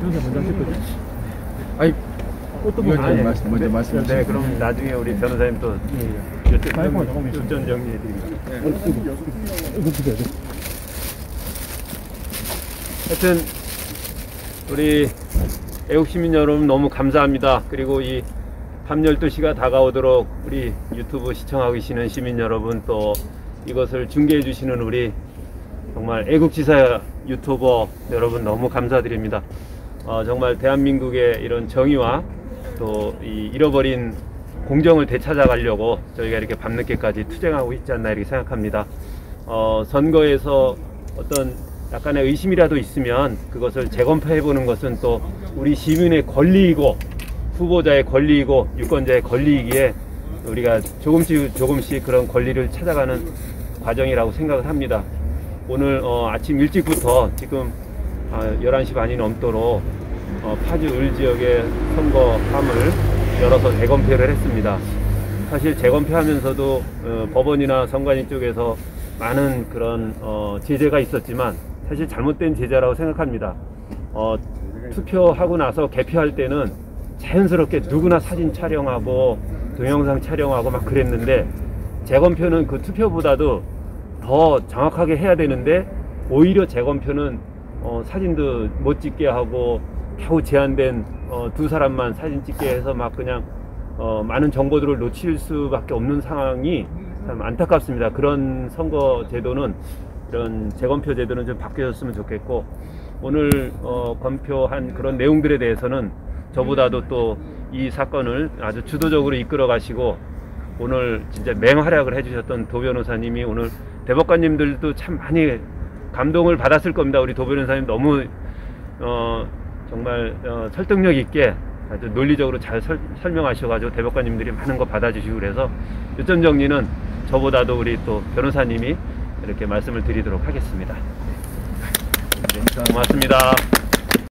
변호사 먼저 하실 거죠? 아이 어떤 위원장 부분이 말씀 먼저 말씀해 네, 주시죠. 그럼 나중에 우리 변호사님 또 정리- 요점 정리해. 이거 주세요. 네. 하여튼 우리 애국시민 여러분 너무 감사합니다. 그리고 이 밤 12시가 다가오도록 우리 유튜브 시청하고 계시는 시민 여러분 또 이것을 중계해 주시는 우리 정말 애국지사 유튜버 여러분 너무 감사드립니다. 어, 정말 대한민국의 이런 정의와 또이 잃어버린 공정을 되찾아가려고 저희가 이렇게 밤늦게까지 투쟁하고 있지 않나 이렇게 생각합니다. 어, 선거에서 어떤 약간의 의심이라도 있으면 그것을 재검토해 보는 것은 또 우리 시민의 권리이고 후보자의 권리이고 유권자의 권리이기에 우리가 조금씩 조금씩 그런 권리를 찾아가는 과정이라고 생각을 합니다. 오늘 어, 아침 일찍부터 지금 아, 11시 반이 넘도록 어, 파주 을 지역의 선거함을 열어서 재검표를 했습니다. 사실 재검표하면서도 어, 법원이나 선관위 쪽에서 많은 그런 어, 제재가 있었지만 사실 잘못된 제재라고 생각합니다. 어, 투표하고 나서 개표할 때는 자연스럽게 누구나 사진 촬영하고 동영상 촬영하고 막 그랬는데 재검표는 그 투표보다도 더 정확하게 해야 되는데 오히려 재검표는 어, 사진도 못 찍게 하고 겨우 제한된 어, 두 사람만 사진 찍게 해서 막 그냥 어, 많은 정보들을 놓칠 수밖에 없는 상황이 참 안타깝습니다. 그런 선거 제도는 이런 재검표 제도는 좀 바뀌어졌으면 좋겠고 오늘 어, 검표한 그런 내용들에 대해서는 저보다도 또 이 사건을 아주 주도적으로 이끌어 가시고 오늘 진짜 맹활약을 해주셨던 도 변호사님이 오늘 대법관님들도 참 많이 감동을 받았을 겁니다. 우리 도 변호사님 너무 어, 정말 어, 설득력 있게 아주 논리적으로 잘 설, 설명하셔가지고 대법관님들이 많은 거 받아주시고 그래서 요점 정리는 저보다도 우리 또 변호사님이 이렇게 말씀을 드리도록 하겠습니다. 고맙습니다.